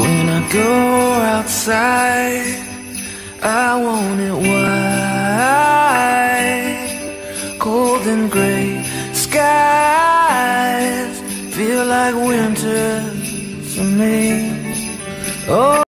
When I go outside, I want it white, cold and gray skies feel like winter to me. Oh.